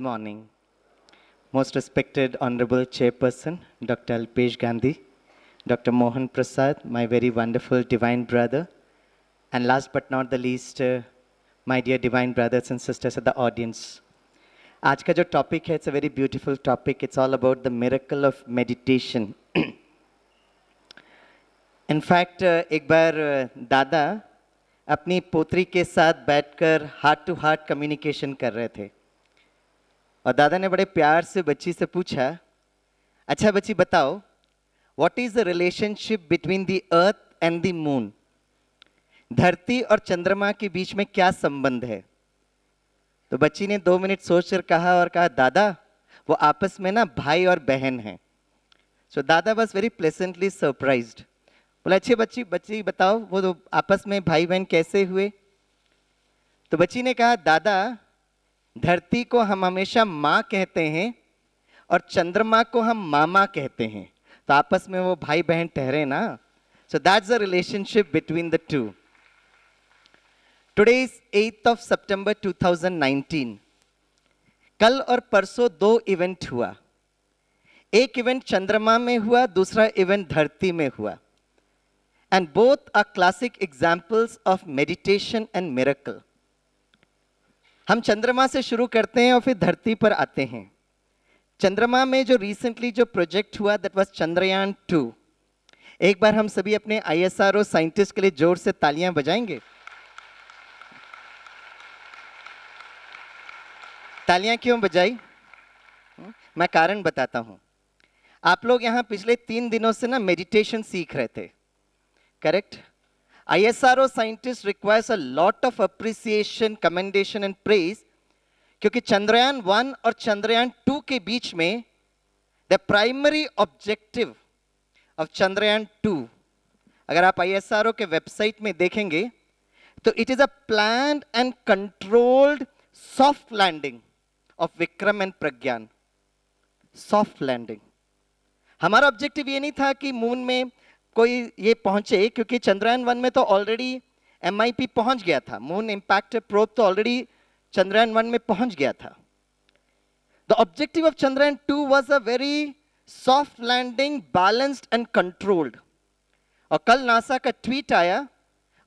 good morning. Most respected Honorable Chairperson, Dr. Alpesh Gandhi, Dr. Mohan Prasad, my very wonderful divine brother, and last but not the least, uh, my dear divine brothers and sisters at the audience. आज का जो topic है it's a very beautiful topic it's all about the miracle of meditation in fact एक बार uh, दादा अपनी पोत्री के साथ बैठकर हार्ट टू हार्ट कम्युनिकेशन कर रहे थे और दादा ने बड़े प्यार से बच्ची से पूछा अच्छा बच्ची, बताओ what is the relationship between the earth and the moon धरती और चंद्रमा के बीच में क्या संबंध है? तो बच्ची ने दो मिनट सोचकर कहा और कहा, दादा, वो आपस में ना भाई और बहन हैं। सो दादा वॉज़ वेरी प्लेसेंटली सरप्राइज़ बोला, अच्छी बच्ची बच्ची, बताओ, वो तो आपस में भाई बहन कैसे हुए? तो बच्ची ने कहा, दादा धरती को हम हमेशा माँ कहते हैं और चंद्रमा को हम मामा कहते हैं। तो आपस में वो भाई बहन ठहरे ना? So that's the relationship between the two today is eight of September 2019 कल और परसों दो इवेंट हुआ। एक इवेंट चंद्रमा में हुआ, दूसरा इवेंट धरती में हुआ। And both are classic examples of meditation and miracle हम चंद्रमा से शुरू करते हैं और फिर धरती पर आते हैं। चंद्रमा में जो रिसेंटली जो प्रोजेक्ट हुआ दैट वाज चंद्रयान टू एक बार हम सभी अपने आईएसआरओ साइंटिस्ट के लिए ज़ोर से तालियाँ बजाएँगे। तालियाँ क्यों बजाई? मैं कारण बताता हूँ। आप लोग यहाँ पिछले तीन दिनों से ना मेडिटेशन सीख रहे थे। Correct ISRO scientists requires a lot of appreciation, commendation and praise. क्योंकि चंद्रयान वन और चंद्रयान टू के बीच में the primary objective of Chandrayaan two अगर आप आईएसआरओ के वेबसाइट में देखेंगे तो it is a plan and controlled soft landing of Vikram and Pragyan soft landing हमारा ऑब्जेक्टिव ये नहीं था कि मून में कोई ये पहुँचे, क्योंकि चंद्रयान वन में तो ऑलरेडी एमआईपी पहुँच गया था। मून इम्पैक्ट प्रोब तो ऑलरेडी चंद्रयान वन में पहुँच गया था। The objective of Chandrayaan two was a very soft landing balanced and controlled और कल नासा का ट्वीट आया,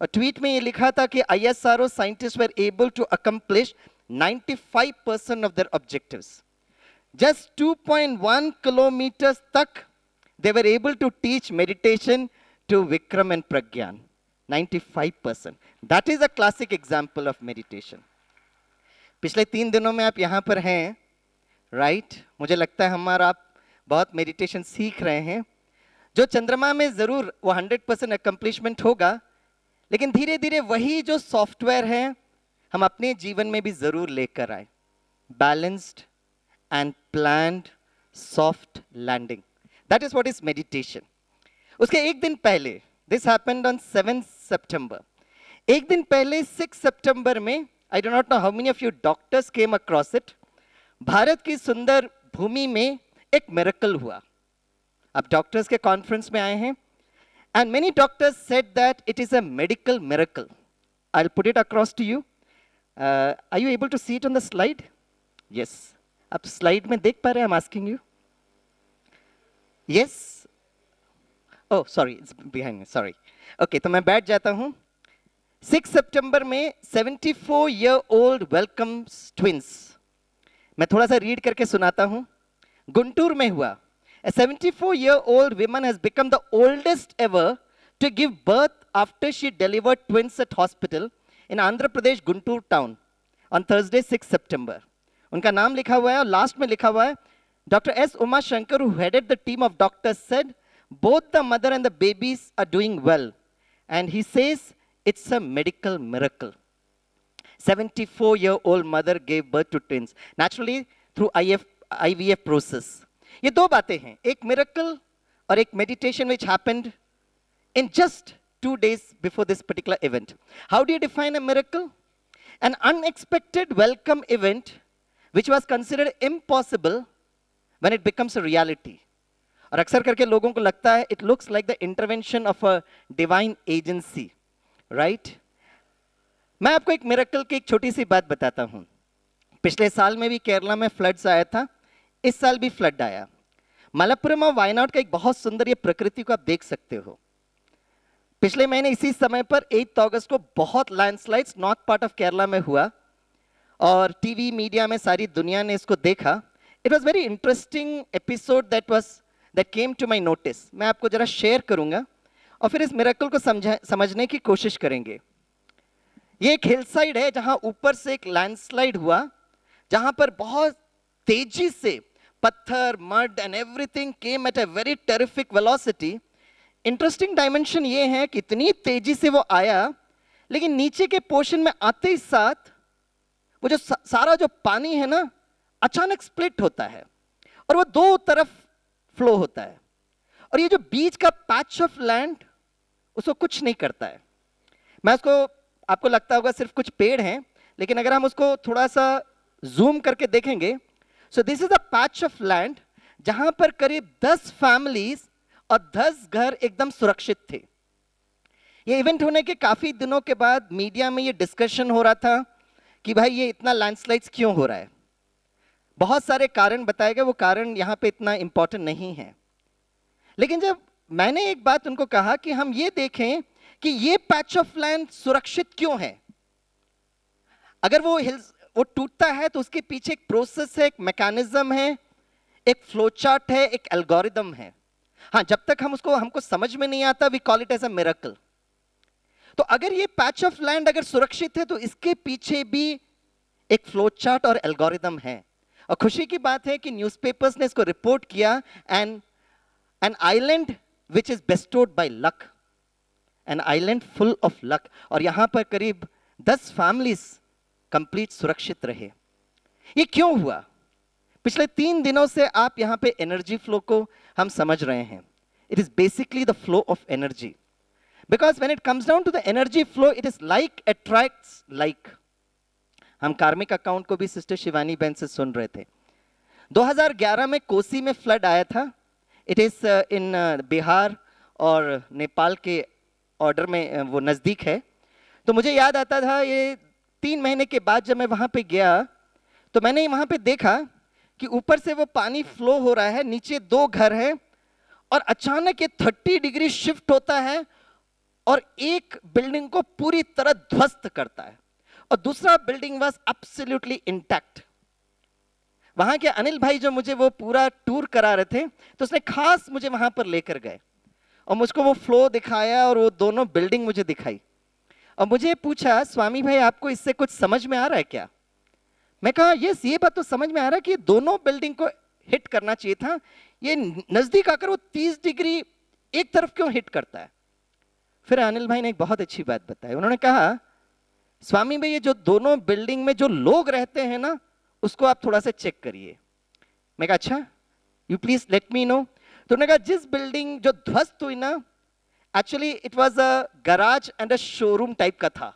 और ट्वीट में ये लिखा था कि I S R O scientist were able to accomplish 95 percent of their objectives just 2.1 kilometre तक they were able to teach meditation to Vikram and Pragyan. 95%. That is a classic example of meditation. पिछले तीन दिनों में आप यहाँ पर हैं right right? मुझे लगता है हमारा आप बहुत मेडिटेशन सीख रहे हैं जो चंद्रमा में ज़रूर वो 100 परसेंट अकम्पलिशमेंट होगा, लेकिन धीरे धीरे वही जो सॉफ्टवेयर है, हम अपने जीवन में भी ज़रूर लेकर आए balanced and planned soft landing that is what is meditation उसके एक दिन पहले this happened on seven September एक दिन पहले सिक्स सितंबर में I do not know how many of you doctors came across it Bharat की सुंदर भूमि में एक मेरेकल हुआ। अब डॉक्टर्स के कॉन्फ्रेंस में आए हैं and many doctors said that it is a medical miracle I put it across to you I you able to see it on the slide yes आप स्लाइड में देख पा रहे हैं I am asking you yes oh sorry it's behind me sorry okay तो मैं बैठ जाता हूँ सिक्स सितंबर में 74 ईयर ओल्ड वेलकम्स ट्विंस मैं थोड़ा सा रीड करके सुनाता हूँ गुंटूर में हुआ A 74 year old woman has become the oldest ever to give birth after she delivered twins at hospital in Andhra Pradesh Guntur town on Thursday 6 September. उनका नाम लिखा हुआ है और लास्ट में लिखा हुआ है Dr. S. Uma Shankar, who headed the team of doctors, said both the mother and the babies are doing well. And he says it's a medical miracle. 74 year old mother gave birth to twins. Naturally, through IF, IVF process. ये दो बातें हैं एक miracle और एक meditation which happened in just two days before this particular event. How do you define a miracle? An unexpected welcome event which was considered impossible when it becomes a reality. और अक्सर करके लोगों को लगता है it looks like the intervention of a divine agency right मैं आपको एक मिरेकल की एक छोटी सी बात बताता हूँ पिछले साल में भी केरला में फ्लड्स आया था इस साल भी फ्लड आया मलप्पुरम और वायनाड का एक बहुत सुंदर ये प्रकृति को आप देख सकते हो पिछले महीने इसी समय पर 8 अगस्त को बहुत landslides north part of Kerala में हुआ और टीवी मीडिया में सारी दुनिया ने इसको देखा it was very interesting episode that was that came to my notice मैं आपको जरा शेयर करूँगा और फिर इस मेरेकल को समझा, समझने की कोशिश करेंगे। ये एक हिल साइड है जहाँ ऊपर से एक लैंडस्लाइड हुआ, जहाँ पर बहुत तेज़ी से पत्थर mud and everything came at a very terrific velocity interesting dimension ये है कि इतनी तेज़ी से वो आया, लेकिन नीचे के पोर्शन में आते ही साथ वो जो सारा जो पानी है ना अचानक स्प्लिट होता है और वो दो तरफ़ फ्लो होता है। और ये जो बीच का पैच ऑफ़ लैंड, उसको कुछ नहीं करता है। मैं उसको, आपको लगता होगा सिर्फ़ कुछ पेड़ हैं, लेकिन अगर हम उसको थोड़ा सा जूम करके देखेंगे so this is a patch of land जहाँ पर करीब 10 फैमिलीज़ और 10 घर एकदम सुरक्षित थे। ये इवेंट होने के काफ़ी दिनों के बाद मीडिया में ये डिस्कशन हो रहा था कि भाई ये इतना लैंडस्लाइड्स क्यों हो रहा है? बहुत सारे कारण बताए गए, वो कारण यहाँ पे इतना इंपॉर्टेंट नहीं है। लेकिन जब मैंने एक बात उनको कहा कि हम ये देखें कि ये पैच ऑफ़ लैंड सुरक्षित क्यों है? अगर वो हिल्स वो टूटता है तो उसके पीछे एक प्रोसेस है, एक मैकेनिज्म है, एक फ्लो चार्ट है, एक एल्गोरिदम है। हाँ जब तक हम उसको, हमको समझ में नहीं आता we call it as a तो अगर ये पैच ऑफ़ लैंड अगर सुरक्षित है तो इसके पीछे भी एक फ्लो चार्ट और एल्गोरिदम है। और खुशी की बात है कि न्यूज़पेपर्स ने इसको रिपोर्ट किया and an island which is bestowed by luck an island full of luck और यहाँ पर करीब 10 फैमिलीज़ कंप्लीट सुरक्षित रहे। ये क्यों हुआ? पिछले तीन दिनों से आप यहाँ पे एनर्जी फ्लो को हम समझ रहे हैं। It is basically the flow of energy Because when it comes down to the energy flow, it is like attracts like. हम कार्मिक अकाउंट को भी सिस्टर शिवानी बहन से सुन रहे थे। 2011 में कोसी में फ्लड आया था। इट इज़ इन बिहार और नेपाल के ऑर्डर में uh, वो नज़दीक है। तो मुझे याद आता था ये तीन महीने के बाद जब मैं वहाँ पे गया तो मैंने वहाँ पे देखा कि ऊपर से वो पानी फ्लो हो रहा है नीचे दो घर हैं और अचानक ये 30 डिग्री शिफ्ट होता है और एक बिल्डिंग को पूरी तरह ध्वस्त करता है। और दूसरा बिल्डिंग वॉज़ एब्सोल्युटली इंटैक्ट वहाँ के अनिल भाई जो मुझे वो पूरा टूर करा रहे थे तो उसने खास मुझे वहाँ पर लेकर गए और मुझको वो फ्लो दिखाया और वो दोनों बिल्डिंग मुझे दिखाई। और मुझे पूछा, स्वामी भाई, आपको इससे कुछ समझ में आ रहा है क्या? मैं कहा ये ये बात तो समझ में आ रहा है कि दोनों बिल्डिंग को हिट करना चाहिए था। ये नज़दीक आकर वो 30 डिग्री एक तरफ़ क्यों हिट करता है? फिर अनिल भाई ने एक बहुत अच्छी बात बताई। उन्होंने कहा स्वामी भाई ये जो दोनों बिल्डिंग में जो लोग रहते हैं ना, उसको आप थोड़ा सा चेक करिए। मैं कहा अच्छा you please let me know तो उन्होंने कहा, जिस बिल्डिंग जो ध्वस्त हुई ना actually it was a garage and a showroom type का था।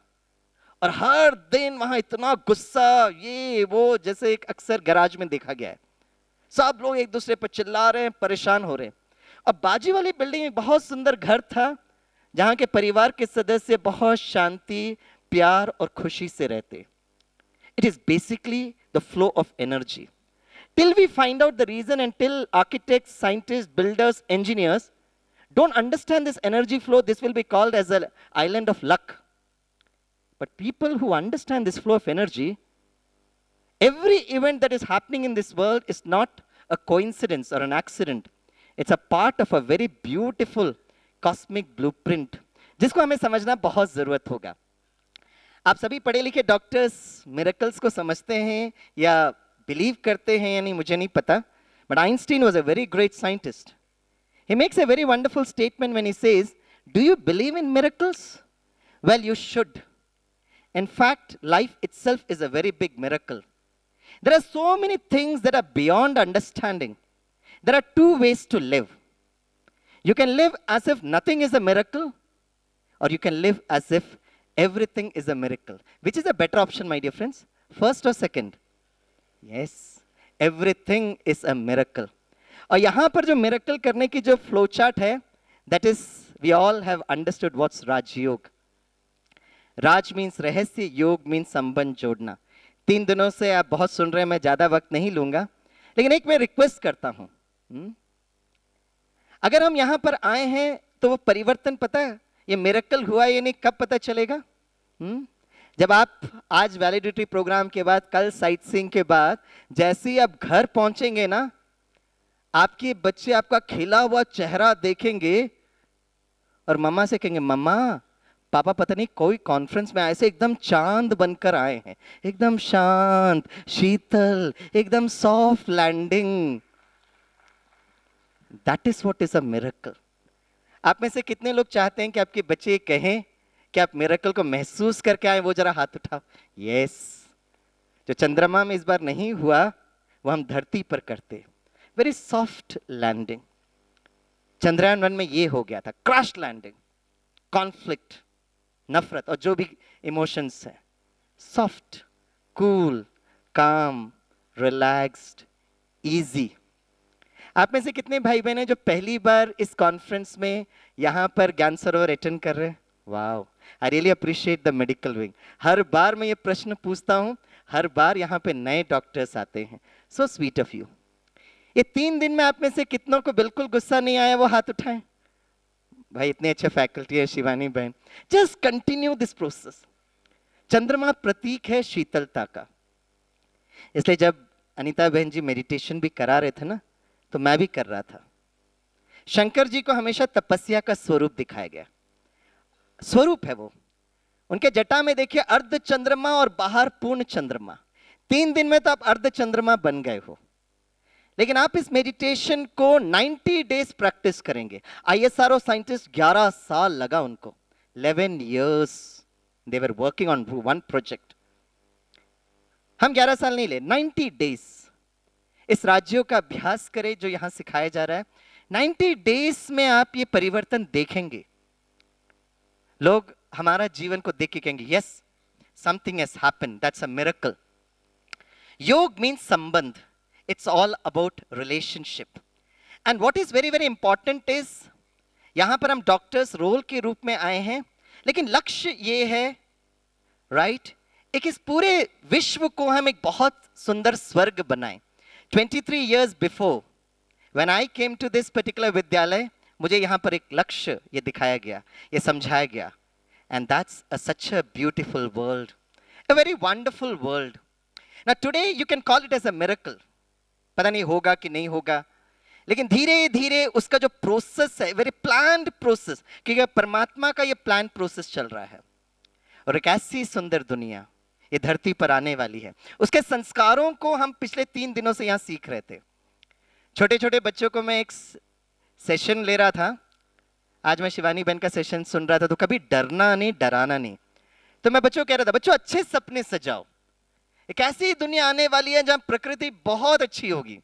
और हर दिन वहाँ इतना गुस्सा, ये, वो, जैसे एक अक्सर गराज में देखा गया है। सब लोग एक दूसरे पर चिल्ला रहे हैं, परेशान हो रहे हैं। अब बाजी वाली बिल्डिंग एक बहुत सुंदर घर था, जहाँ के परिवार के सदस्य बहुत शांति प्यार और खुशी से रहते। It is basically the flow of energy till we find out the reason and till architect scientist builders engineers don't understand this energy flow this will be called as island of luck but people who understand this flow of energy every event that is happening in this world is not a coincidence or an accident it's a part of a very beautiful cosmic blueprint जिसको हमें समझना बहुत ज़रूरत होगा। आप सभी पढ़े लिखे डॉक्टर्स मिरेकल्स को समझते हैं या बिलीव करते हैं या नहीं मुझे नहीं पता but Einstein was a very great scientist he makes a very wonderful statement when he says, Do you believe in miracles? Well, you should. In fact, life itself is a very big miracle. There are so many things that are beyond understanding. There are two ways to live. You can live as if nothing is a miracle, or you can live as if everything is a miracle. Which is a better option, my dear friends? First or second? Yes, everything is a miracle. और यहाँ पर जो miracle करने की जो flow chart है that is we all have understood what's Rajyoga raj means rahasya yoga means संबंध जोड़ना तीन दिनों से आप बहुत सुन रहे हैं मैं ज़्यादा वक्त नहीं लूँगा लेकिन एक मैं रिक्वेस्ट करता हूँ हम्म? अगर हम यहाँ पर आए हैं तो वो परिवर्तन पता है ये मेरेकल हुआ ये नहीं, कब पता चलेगा? हम्म? जब आप आज वैलिडिटी प्रोग्राम के बाद, कल साइट सीइंग के बाद, जैसे ही आप घर पहुँचेंगे ना, आपके बच्चे आपका खिला हुआ चेहरा देखेंगे और मम्मा से कहेंगे, मम्मा, पापा पता नहीं कोई कॉन्फ्रेंस में ऐसे एकदम चाँद बनकर आए हैं, एकदम शांत, शीतल, एकदम soft landing that is what is a miracle आप में से कितने लोग चाहते हैं कि आपके बच्चे कहें कि आप मिरेकल को महसूस करके आए, वो जरा हाथ उठाओ? यस जो चंद्रमा में इस बार नहीं हुआ, वो हम धरती पर करते। Very soft landing Chandrayaan one में ये हो गया था क्रश लैंडिंग कॉन्फ्लिक्ट नफरत और जो भी इमोशंस है। Soft cool calm relaxed easy आप में से कितने भाई बहन हैं जो पहली बार इस कॉन्फ्रेंस में यहाँ पर ज्ञान सरोवर अटेंड कर रहे हैं? वाह I really appreciate the medical wing हर बार मैं ये प्रश्न पूछता हूँ, हर बार यहाँ पे नए डॉक्टर्स आते हैं. सो स्वीट ऑफ़ यू ये तीन दिन में आप में से कितनों को बिल्कुल गुस्सा नहीं आया, वो हाथ उठाएँ? भाई, इतने अच्छे फैकल्टी है, शिवानी बहन. जस्ट कंटिन्यू दिस प्रोसेस चंद्रमा प्रतीक है शीतलता का. इसलिए जब अनिता बहन जी मेडिटेशन भी करा रहे थे ना तो मैं भी कर रहा था। शंकर जी को हमेशा तपस्या का स्वरूप दिखाया गया। स्वरूप है वो। उनके जटा में देखिए, अर्ध चंद्रमा और बाहर पूर्ण चंद्रमा। तीन दिन में तो आप अर्ध चंद्रमा बन गए हो। लेकिन आप इस मेडिटेशन को 90 डेज़ प्रैक्टिस करेंगे। आईएसआरओ साइंटिस्ट 11 साल लगा उनको। 11 years they were working on one project हम 11 साल नहीं ले 90 डेज़ इस राज्यों का अभ्यास करें जो यहाँ सिखाया जा रहा है। 90 डेज़ में आप ये परिवर्तन देखेंगे। लोग हमारा जीवन को देख के कहेंगे, yes something has happened that's a miracle yoga means sambandh. It's all about relationship and what is very very important is यहाँ पर हम डॉक्टर्स रोल के रूप में आए हैं, लेकिन लक्ष्य ये है राइट right? एक इस पूरे विश्व को हम एक बहुत सुंदर स्वर्ग बनाएँ। 23 years before when I came to this particular विद्यालय मुझे यहाँ पर एक लक्ष्य ये दिखाया गया ये समझाया गया and that's a, such a beautiful world a very wonderful world now today you can call it as a miracle पता नहीं होगा कि नहीं होगा लेकिन धीरे धीरे उसका जो प्रोसेस है वेरी प्लान प्रोसेस क्योंकि परमात्मा का ये प्लान प्रोसेस चल रहा है और एक ऐसी सुंदर दुनिया ये धरती पर आने वाली है। उसके संस्कारों को हम पिछले तीन दिनों से यहाँ सीख रहे थे। छोटे छोटे बच्चों को मैं एक सेशन ले रहा था। आज मैं शिवानी बहन का सेशन सुन रहा था तो कभी डरना नहीं, डराना नहीं। तो मैं बच्चों कह रहा था, बच्चों, अच्छे सपने सजाओ। एक ऐसी दुनिया आने वाली है जहाँ प्रकृति बहुत अच्छी होगी।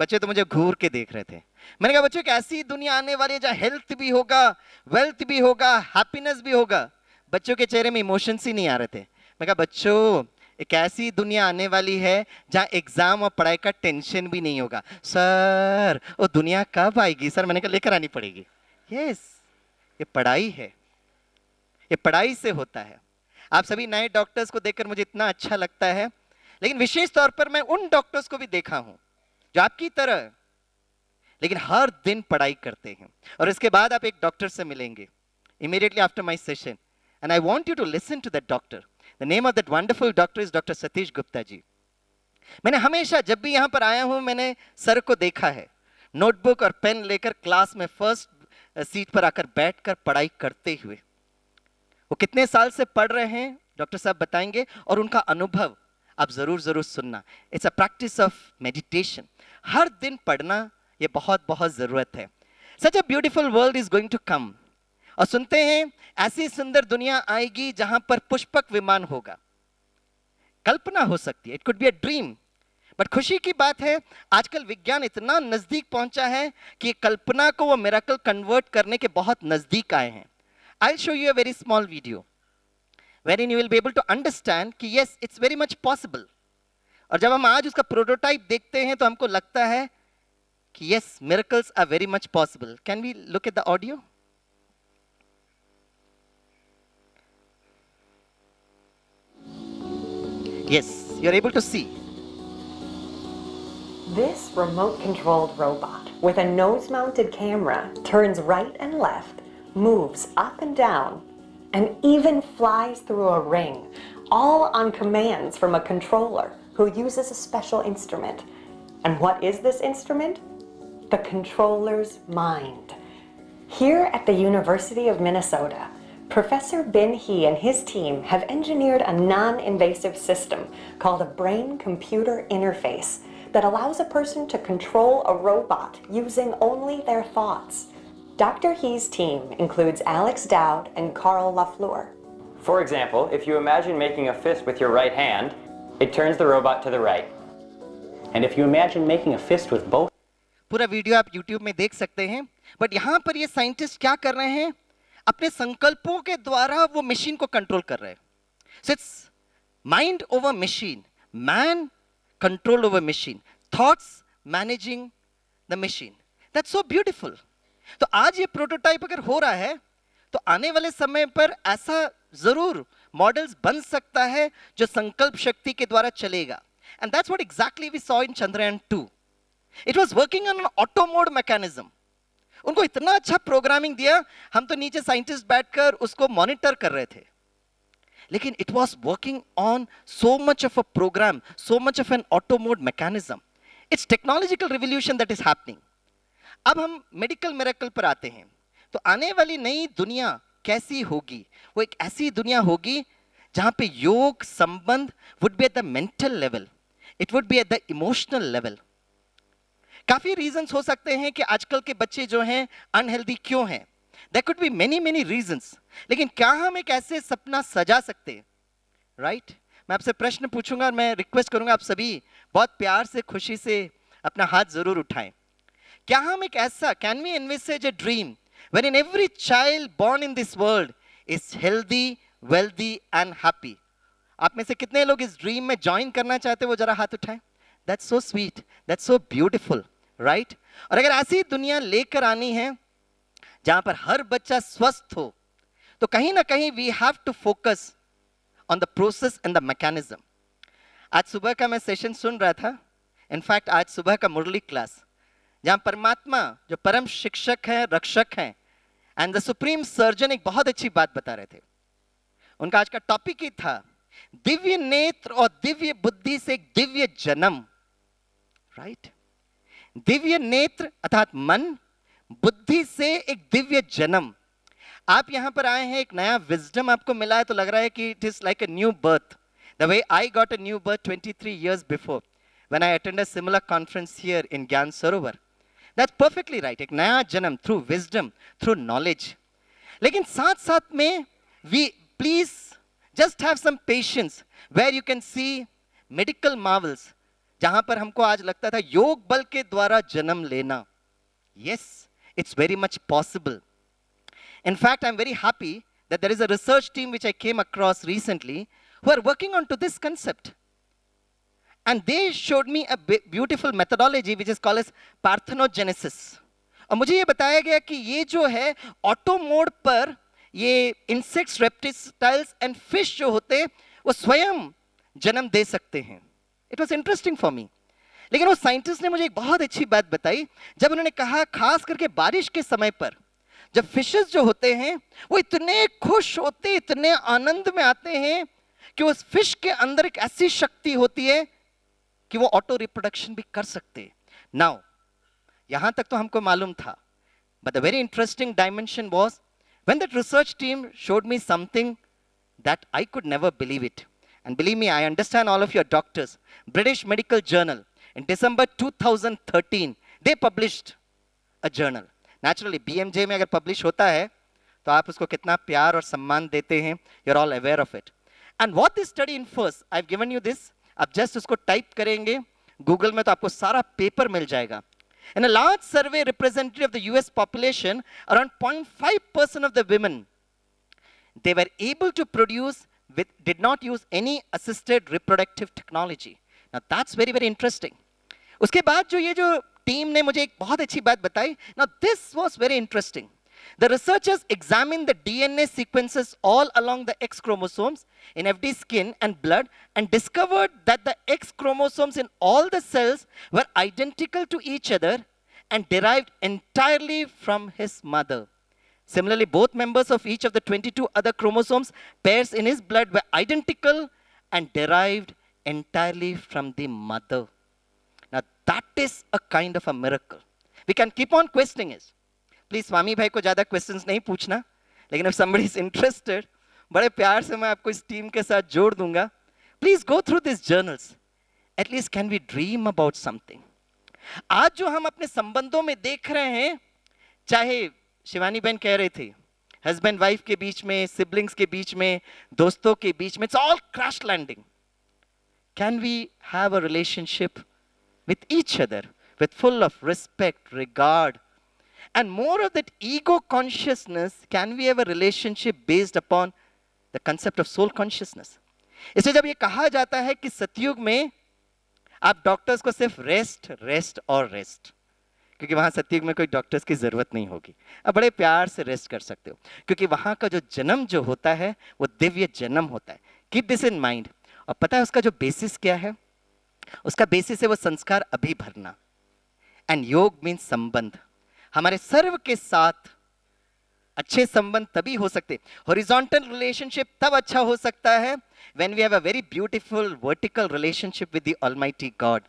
बच्चे तो मुझे घूर के देख रहे थे। मैंने कहा, बच्चों, एक ऐसी दुनिया आने वाली है जहाँ हेल्थ भी होगा वेल्थ भी होगा हैप्पीनेस भी होगा। बच्चों के चेहरे में इमोशंस ही नहीं आ रहे थे। मैं कहा, बच्चों, एक ऐसी दुनिया आने वाली है जहाँ एग्ज़ाम और पढ़ाई का टेंशन भी नहीं होगा. सर, वो दुनिया कब आएगी? सर, मैंने कहा, लेकर आनी पड़ेगी. यस ये पढ़ाई है। ये पढ़ाई से होता है। आप सभी नए डॉक्टर्स को देखकर मुझे इतना अच्छा लगता है, लेकिन विशेष तौर पर मैं उन डॉक्टर्स को भी देखा हूँ, जो आपकी तरह, लेकिन हर दिन पढ़ाई करते हैं। और इसके बाद आप एक डॉक्टर से मिलेंगे immediately after my session and I want you to listen to that doctor the name of that wonderful doctor is doctor Satish Gupta ji मैंने हमेशा जब भी यहाँ पर आया हूँ, मैंने सर को देखा है। नोटबुक और पेन लेकर क्लास में फ़र्स्ट सीट पर आकर बैठकर पढ़ाई करते हुए। वो कितने साल से पढ़ रहे हैं डॉक्टर साहब बताएँगे, और उनका अनुभव आप ज़रूर ज़रूर सुनना। It's a practice of meditation हर दिन पढ़ना, ये बहुत बहुत ज़रूरत है। Such a beautiful world is going to come और सुनते हैं ऐसी सुंदर दुनिया आएगी जहाँ पर पुष्पक विमान होगा। कल्पना हो सकती है it could be a dream but खुशी की बात है आजकल विज्ञान इतना नज़दीक पहुँचा है कि कल्पना को वो मेराकल कन्वर्ट करने के बहुत नज़दीक आए हैं। I'll show you a very small video wherein you will be able to understand कि yes, it's very much possible और जब हम आज उसका प्रोटोटाइप देखते हैं तो हमको लगता है कि yes, miracles are very much possible can we look at the audio? Yes. you're able to see. This remote controlled robot with a nose mounted camera turns right and left, moves up and down, and even flies through a ring, all on commands from a controller who uses a special instrument. And what is this instrument? The controller's mind. Here at the University of Minnesota, Professor Ben He and his team have engineered a non-invasive system called a brain-computer interface that allows a person to control a robot using only their thoughts. Dr. He's team includes Alex Dowd and Carl Lafleur. For example, if you imagine making a fist with your right hand, it turns the robot to the right. And if you imagine making a fist with both पूरा video आप YouTube में देख सकते हैं but यहाँ पर ये scientist क्या कर रहे हैं अपने संकल्पों के द्वारा वो मशीन को कंट्रोल कर रहे हैं। So mind over machine man control over machine thoughts managing the machine that's so beautiful तो आज ये प्रोटोटाइप अगर हो रहा है तो आने वाले समय पर ऐसा ज़रूर मॉडल्स बन सकता है जो संकल्प शक्ति के द्वारा चलेगा। And that's what exactly we saw in Chandrayaan two it was working on auto mode mechanism उनको इतना अच्छा प्रोग्रामिंग दिया, हम तो नीचे साइंटिस्ट बैठकर उसको मॉनिटर कर रहे थे। लेकिन it was working on so much of a program so much of an auto mode mechanism it's technological revolution that is happening अब हम मेडिकल मेरेकल पर आते हैं। तो आने वाली नई दुनिया कैसी होगी? वो एक ऐसी दुनिया होगी जहाँ पे yoga sambandh would be at the mental level it would be at the emotional level काफ़ी रीजंस हो सकते हैं कि आजकल के बच्चे जो हैं अनहेल्दी क्यों हैं? There could be many many reasons लेकिन क्या हम एक ऐसे सपना सजा सकते हैं? Right right? मैं आपसे प्रश्न पूछूँगा और मैं रिक्वेस्ट करूँगा आप सभी बहुत प्यार से, खुशी से अपना हाथ ज़रूर उठाएँ। क्या हम एक ऐसा can we envisage a dream when in every child born in this world is healthy, wealthy and happy? आप में से कितने लोग इस ड्रीम में ज्वाइन करना चाहते वो जरा हाथ उठाएँ। That's so sweet that's so beautiful right और अगर ऐसी दुनिया लेकर आनी है, जहाँ पर हर बच्चा स्वस्थ हो तो कहीं ना कहीं we have to focus on the process and the mechanism आज सुबह का मैं सेशन सुन रहा था इनफैक्ट आज सुबह का मुरली क्लास जहाँ परमात्मा, जो परम शिक्षक हैं, रक्षक हैं एंड द सुप्रीम सर्जन एक बहुत अच्छी बात बता रहे थे। उनका आज का टॉपिक ही था, दिव्य नेत्र और दिव्य बुद्धि से दिव्य जन्म राइट right? दिव्य नेत्र अर्थात मन, बुद्धि से एक दिव्य जन्म। आप यहाँ पर आए हैं, एक नया विजडम आपको मिला है तो लग रहा है कि it is like a new birth the way I got a new birth 23 years before when I attend a conference here in Gyan Sarovar that's perfectly right एक नया जन्म थ्रू विजडम थ्रू नॉलेज लेकिन साथ साथ में we please just have some patience where you can see medical marvels जहाँ पर हमको आज लगता था योग बल के द्वारा जन्म लेना। Yes it's very much possible in fact I am very happy that there is a research team which I came across recently who are working on to this concept and they showed me a beautiful methodology which is call is parthenogenesis और मुझे यह बताया गया कि ये जो है auto mode पर ये इंसेक्ट्स रेप्टिस्टाइल्स एंड फ़िश जो होते हैं वो स्वयं जन्म दे सकते हैं। It was interesting for me लेकिन वो साइंटिस्ट ने मुझे एक बहुत अच्छी बात बताई, जब उन्होंने कहा, खास करके बारिश के समय पर, जब फिशेस जो होते हैं, वो इतने खुश होते, इतने आनंद में आते हैं कि उस फ़िश के अंदर एक ऐसी शक्ति होती है कि वो ऑटो रिप्रोडक्शन भी कर सकते नाउ यहाँ तक तो हमको मालूम था but the very interesting dimension was when that research team showed me something that I could never believe it. And believe me, I understand all of your doctors. British Medical Journal, in December 2013, they published a journal. Naturally, BMJ में अगर publish होता है तो आप उसको कितना प्यार और सम्मान देते हैं you're all aware of it. And what this study infers, I've given you this, आप just उसको type करेंगे Google में तो आपको सारा paper मिल जाएगा. In a large survey representative of the US population, around 0.5% of the women, they were able to produce with, did not use any assisted reproductive technology. Now that's very, very interesting. उसके बाद जो ये जो team ने मुझे एक बहुत अच्छी बात बताई now this was very interesting The researchers examined the DNA sequences all along the X chromosomes in FD skin and blood and discovered that the X chromosomes in all the cells were identical to each other and derived entirely from his mother. Similarly, both members of each of the 22 other chromosomes pairs in his blood were identical and derived entirely from the mother. Now, that is a kind of a miracle. We can keep on questioning it. Please Swami भाई को ज़्यादा questions नहीं पूछना लेकिन if somebody is interested बड़े प्यार से मैं आपको इस टीम के साथ जोड़ दूँगा please go through this journals at least can we dream about something आज जो हम अपने संबंधों में देख रहे हैं चाहे शिवानी बहन कह रहे थे हस्बैंड वाइफ के बीच में सिबलिंग्स के बीच में दोस्तों के बीच में it's all crash landing can we have a relationship with each other with full of respect, regard, and more of that ego consciousness, can we have a relationship based upon the concept of soul consciousness? इसलिए जब ये कहा जाता है कि सतयुग में आप डॉक्टर्स को सिर्फ़ रेस्ट रेस्ट और रेस्ट क्योंकि वहाँ सतयुग में कोई डॉक्टर्स की ज़रूरत नहीं होगी। आप बड़े प्यार से रेस्ट कर सकते हो। क्योंकि वहाँ का जो जन्म जो होता है, वो दिव्य जन्म होता है। कीप दिस इन माइंड और पता है उसका जो बेसिस क्या है? उसका बेसिस है वो संस्कार अभी भरना। एंड योग मीन्स संबंध। हमारे सर्व के साथ अच्छे संबंध तभी हो सकते। हॉरिजॉन्टल रिलेशनशिप तब अच्छा हो सकता है when we have a very beautiful vertical relationship with the almighty god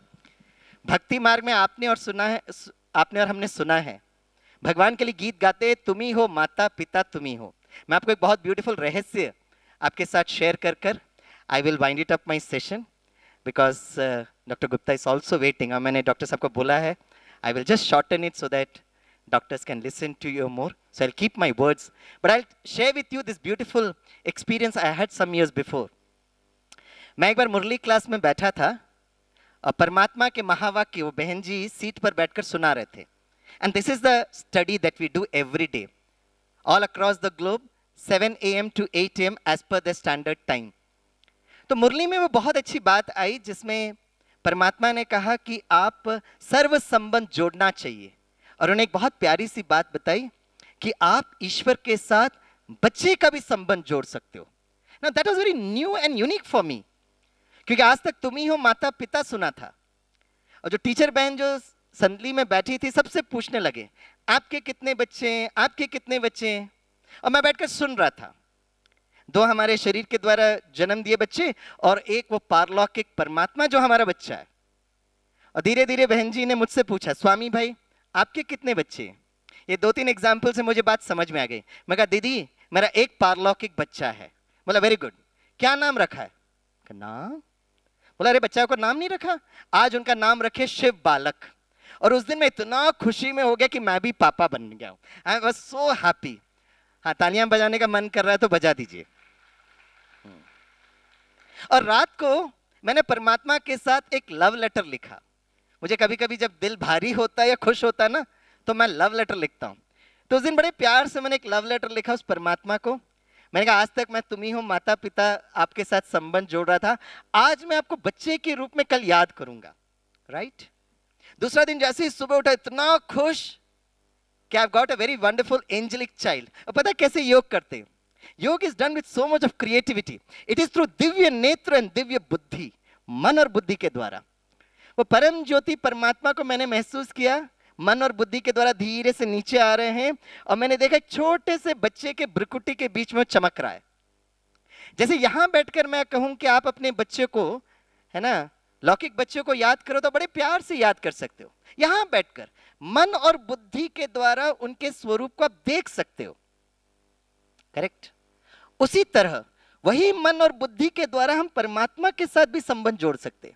भक्ति मार्ग में आपने और सुना है आपने और हमने सुना है भगवान के लिए गीत गाते तुम ही हो माता पिता तुम ही हो मैं आपको एक बहुत ब्यूटीफुल रहस्य आपके साथ शेयर कर कर I will wind it up my session because doctor Gupta is also waiting और मैंने डॉक्टर साहब को बोला है, I will just shorten it so that doctors can listen to you more. So I'll keep my words. But I'll share with you this beautiful experience I had some years before. मैं एक बार मुरली class में बैठा था परमात्मा के महावाक्य वो बहन जी सीट पर बैठकर सुना रहे थे। And this is the study that we do every day all across the globe 7 AM to 8 AM as per the standard time तो मुरली में वो बहुत अच्छी बात आई जिसमें परमात्मा ने कहा कि आप सर्व संबंध जोड़ना चाहिए। और उन्हें एक बहुत प्यारी सी बात बताई कि आप ईश्वर के साथ बच्चे का भी संबंध जोड़ सकते हो। ना that was very new and unique for me क्योंकि आज तक तुम ही हो माता पिता सुना था। और जो टीचर बहन जो संदली में बैठी थी, सबसे पूछने लगे, आपके कितने बच्चे हैं? आपके कितने बच्चे हैं? और मैं बैठकर सुन रहा था। दो हमारे शरीर के द्वारा जन्म दिए बच्चे और एक वो पारलौकिक परमात्मा जो हमारा बच्चा है। और धीरे धीरे बहन जी ने मुझसे पूछा, स्वामी भाई, आपके कितने बच्चे ये दो तीन एग्ज़ाम्पल से मुझे बात समझ में आ गई। मैं कहा, दीदी, मेरा एक पारलौकिक बच्चा है। बोला वेरी गुड क्या नाम रखा है? नाम? बोला, अरे बच्चा को नाम नहीं रखा? आज उनका नाम रखे शिव बालक। और उस दिन मैं इतना खुशी में हो गया कि मैं भी पापा बन गया आई वॉज़ सो हैप्पी हाँ तालियाँ बजाने का मन कर रहा है तो बजा दीजिए। और रात को मैंने परमात्मा के साथ एक लव लेटर लिखा। मुझे कभी कभी जब दिल भारी होता है या खुश होता है ना तो मैं लव लेटर लिखता हूँ। तो उस दिन बड़े प्यार से मैंने एक लव लेटर लिखा उस परमात्मा को। मैंने कहा, आज तक मैं तुम ही हूँ माता पिता आपके साथ संबंध जोड़ रहा था। आज मैं आपको बच्चे के रूप में कल याद करूँगा। राइट दूसरा दिन जैसे ही सुबह उठा, इतना खुश कि I got a very wonderful angelic child और पता कैसे योग करते हैं? Yoga is done with so much of creativity it is through divya netra and Divya बुद्धि, मन और बुद्धि के द्वारा। वो परम ज्योति परमात्मा को मैंने महसूस किया मन और बुद्धि के द्वारा धीरे से नीचे आ रहे हैं और मैंने देखा एक छोटे से बच्चे के ब्रिकुटी के बीच में चमक रहा है। जैसे यहाँ बैठकर मैं कहूँ कि आप अपने बच्चे को, है ना, लौकिक बच्चों को याद करो तो बड़े प्यार से याद कर सकते हो। यहाँ बैठकर मन और बुद्धि के द्वारा उनके स्वरूप को आप देख सकते हो। करेक्ट? उसी तरह वही मन और बुद्धि के द्वारा हम परमात्मा के साथ भी संबंध जोड़ सकते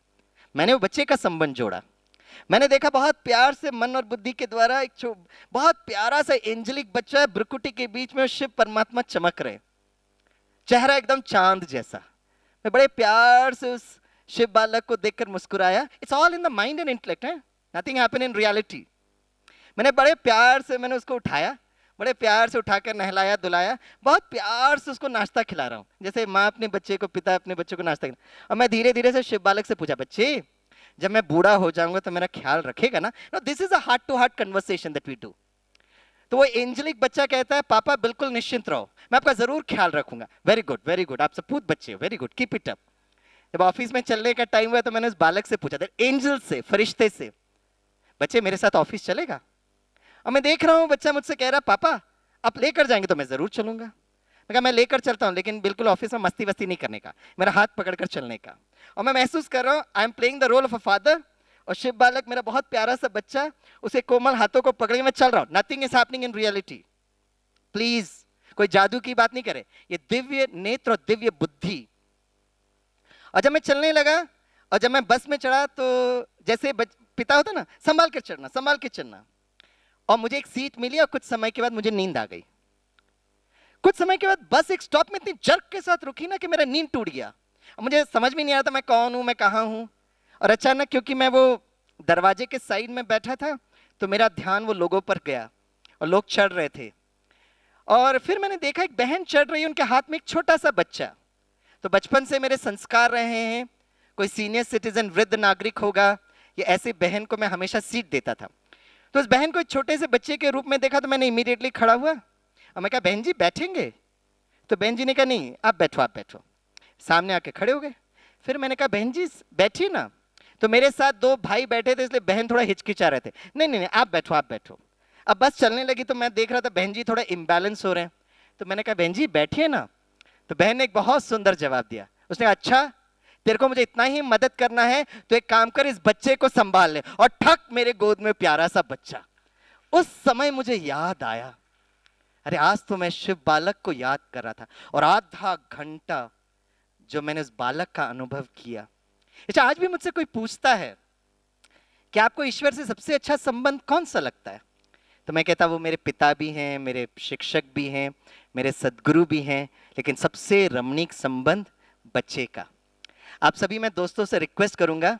मैंने वो बच्चे का संबंध जोड़ा। मैंने देखा बहुत प्यार से मन और बुद्धि के द्वारा एक बहुत प्यारा सा एंजलिक बच्चा है, ब्रुकुटी के बीच में शिव परमात्मा चमक रहे चेहरा एकदम चाँद जैसा। मैं बड़े प्यार से उस शिव बालक को देखकर मुस्कुराया। It's all in the mind and intellect है? नथिंग हैपन इन रियलिटी मैंने बड़े प्यार से मैंने उसको उठाया। बड़े प्यार से उठाकर नहलाया, धुलाया। बहुत प्यार से उसको नाश्ता खिला रहा हूँ। जैसे माँ अपने बच्चे को, पिता अपने बच्चे को नाश्ता खिला और मैं धीरे धीरे से शिव बालक से पूछा, बच्चे जब मैं बूढ़ा हो जाऊँगा तो मेरा ख्याल रखेगा ना। No this is a heart to heart conversation that we do तो वो एंजलिक बच्चा कहता है, पापा, बिल्कुल निश्चिंत रहो। मैं आपका ज़रूर ख्याल रखूँगा। वेरी गुड वेरी गुड आप सब सपूत बच्चे हो। Very good keep it up जब ऑफ़िस में चलने का टाइम हुआ तो मैंने उस बालक से पूछा था एंजल से, फरिश्ते से, बच्चे मेरे साथ ऑफ़िस चलेगा? और मैं देख रहा हूँ, बच्चा मुझसे कह रहा, पापा, आप लेकर जाएँगे तो मैं ज़रूर चलूँगा। मैं कहा, मैं लेकर चलता हूँ, लेकिन बिल्कुल ऑफ़िस में मस्ती वस्ती नहीं करने का, मेरा हाथ पकड़कर चलने का। और मैं महसूस कर रहा हूँ I am playing the role of a father और शिव बालक मेरा बहुत प्यारा सा बच्चा, उसे कोमल हाथों को पकड़ मैं चल रहा हूँ। Nothing is happening in reality please कोई जादू की बात नहीं करे। ये दिव्य नेत्र और दिव्य बुद्धि। और जब मैं चलने लगा, और जब मैं बस में चढ़ा तो जैसे पिता होता ना, संभाल कर चढ़ना, संभाल के चलना। और मुझे एक सीट मिली और कुछ समय के बाद मुझे नींद आ गई। कुछ समय के बाद बस एक स्टॉप में इतनी जर्क के साथ रुकी ना कि मेरा नींद टूट गया। मुझे समझ में नहीं आ रहा था मैं कौन हूँ, मैं कहाँ हूँ। और अचानक क्योंकि मैं वो दरवाजे के साइड में बैठा था तो मेरा ध्यान वो लोगों पर गया और लोग चढ़ रहे थे। और फिर मैंने देखा एक बहन चढ़ रही है, उनके हाथ में एक छोटा सा बच्चा। तो बचपन से मेरे संस्कार रहे हैं, कोई सीनियर सिटीजन वृद्ध नागरिक होगा, ये ऐसी बहन को मैं हमेशा सीट देता था। तो उस बहन को छोटे से बच्चे के रूप में देखा तो मैंने इमीडिएटली खड़ा हुआ। और मैं कहा, बहन जी, बैठेंगे? तो बहन जी ने कहा, नहीं, आप बैठो आप बैठो। सामने आके खड़े हो गए। फिर मैंने कहा, बहन जी, बैठी ना। तो मेरे साथ दो भाई बैठे थे, इसलिए बहन थोड़ा हिचकिचा रहे थे। नहीं नहीं नहीं, आप बैठो आप बैठो। अब बस चलने लगी तो मैं देख रहा था, बहन जी थोड़ा इम्बैलेंस हो रहे हैं। तो मैंने कहा, बहन जी, बैठिए ना। तो बहन ने एक बहुत सुंदर जवाब दिया। उसने कहा अच्छा तेरे को मुझे इतना ही मदद करना है तो एक काम कर, इस बच्चे को संभाल ले और ठक मेरे गोद में प्यारा सा बच्चा। उस समय मुझे याद आया अरे आज तो मैं शिव बालक को याद कर रहा था और आधा घंटा जो मैंने उस बालक का अनुभव किया। अच्छा आज भी मुझसे कोई पूछता है कि आपको ईश्वर से सबसे अच्छा संबंध कौन सा लगता है? तो मैं कहता, वो मेरे पिता भी हैं, मेरे शिक्षक भी हैं, मेरे सदगुरु भी हैं, लेकिन सबसे रमणीक संबंध बच्चे का। आप सभी मैं दोस्तों से रिक्वेस्ट करूँगा,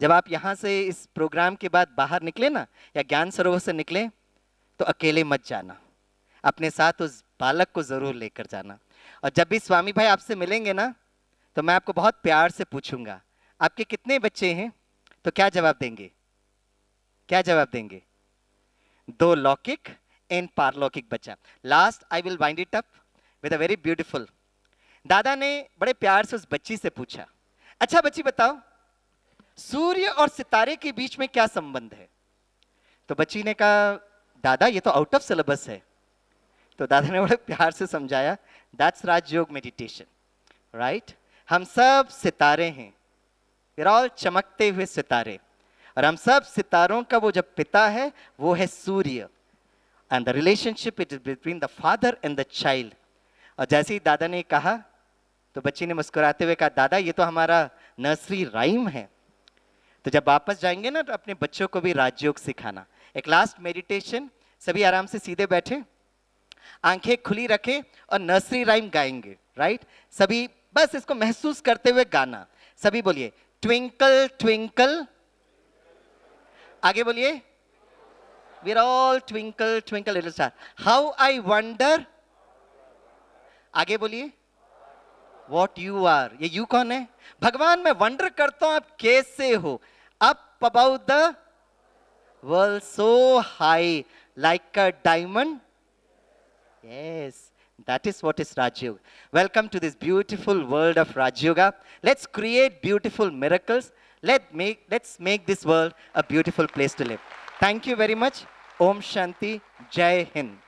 जब आप यहाँ से इस प्रोग्राम के बाद बाहर निकले ना, या ज्ञान सरोवर से निकले तो अकेले मत जाना। अपने साथ उस बालक को ज़रूर लेकर जाना। और जब भी स्वामी भाई आपसे मिलेंगे ना तो मैं आपको बहुत प्यार से पूछूँगा, आपके कितने बच्चे हैं? तो क्या जवाब देंगे? क्या जवाब देंगे? दो लौकिक एंड पारलौकिक बच्चा। Last I will wind it up with a very beautiful दादा ने बड़े प्यार से उस बच्ची से पूछा अच्छा बच्ची बताओ, सूर्य और सितारे के बीच में क्या संबंध है? तो बच्ची ने कहा, दादा, ये तो आउट ऑफ़ सिलेबस है। तो दादा ने बड़े प्यार से समझाया दैट्स राजयोग मेडिटेशन राइट हम सब सितारे हैं। ऑल चमकते हुए सितारे। और हम सब सितारों का वो जब पिता है, वो है सूर्य। And the relationship it is between the father and the child और जैसे ही दादा ने कहा तो बच्ची ने मुस्कुराते हुए कहा, दादा, ये तो हमारा नर्सरी राइम है। तो जब वापस जाएँगे ना तो अपने बच्चों को भी राजयोग सिखाना। एक लास्ट मेडिटेशन सभी आराम से सीधे बैठे। आँखें खुली रखें और नर्सरी राइम गाएँगे राइट सभी बस इसको महसूस करते हुए गाना। सभी बोलिए ट्विंकल ट्विंकल आगे बोलिए we are all twinkle twinkle little star how I wonder आगे बोलिए वॉट यू आर ये यू कौन है? भगवान, मैं वंडर करता हूँ आप कैसे हो? Up about the world so high like a diamond yes That is what is Raj Yoga. Welcome to this beautiful world of Rajyoga. Let's create beautiful miracles. Let make, let's make this world a beautiful place to live. Thank you very much. Om Shanti. Jai Hind.